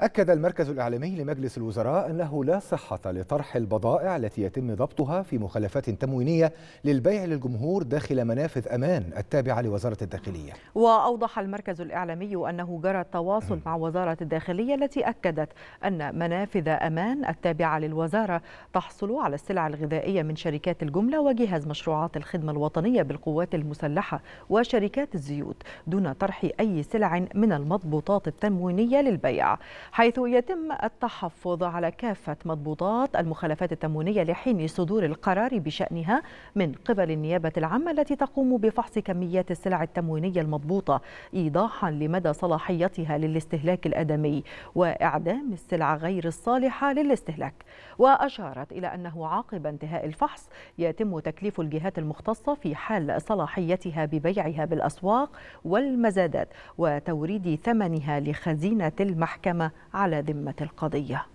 أكد المركز الإعلامي لمجلس الوزراء أنه لا صحة لطرح البضائع التي يتم ضبطها في مخلفات تموينية للبيع للجمهور داخل منافذ أمان التابعة لوزارة الداخلية. وأوضح المركز الإعلامي أنه جرى التواصل مع وزارة الداخلية التي أكدت أن منافذ أمان التابعة للوزارة تحصل على السلع الغذائية من شركات الجملة وجهاز مشروعات الخدمة الوطنية بالقوات المسلحة وشركات الزيوت دون طرح أي سلع من المضبوطات التموينية للبيع. حيث يتم التحفظ على كافة مضبوطات المخالفات التموينية لحين صدور القرار بشأنها من قبل النيابة العامة التي تقوم بفحص كميات السلع التموينية المضبوطة إيضاحا لمدى صلاحيتها للاستهلاك الآدمي وإعدام السلع غير الصالحة للاستهلاك. وأشارت إلى أنه عقب انتهاء الفحص يتم تكليف الجهات المختصة في حال صلاحيتها ببيعها بالأسواق والمزادات وتوريد ثمنها لخزينة المحكمة. على ذمة القضية.